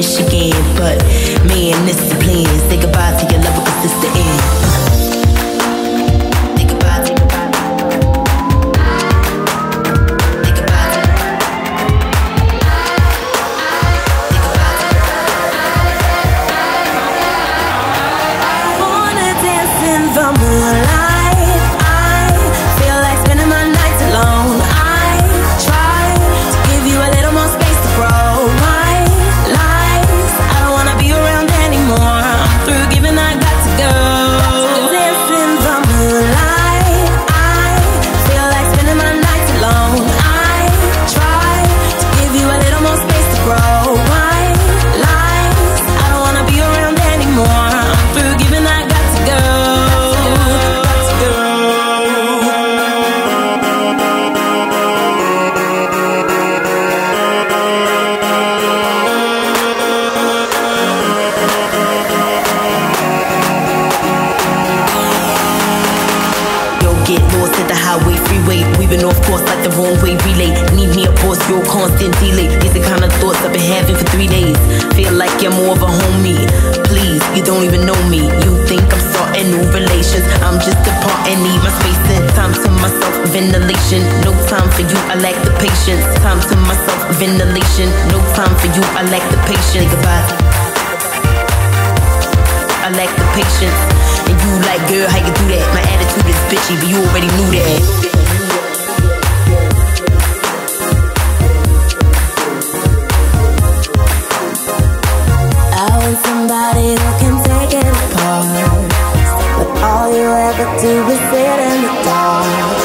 Michigan. But man, this is the plan. Say goodbye to your lover, cause this the end. Off course like the wrong way relay. Need me a boss, your constant delay. These the kind of thoughts I've been having for three days. Feel like you're more of a homie. Please, you don't even know me. You think I'm starting new relations. I'm just a part and need my space and time to myself. Ventilation, no time for you. I lack the patience. Time to myself. Ventilation, no time for you. I lack the patience. Goodbye. I lack the patience. And you like, girl, how you do that? My attitude is bitchy, but you already knew that. we sit in the dark.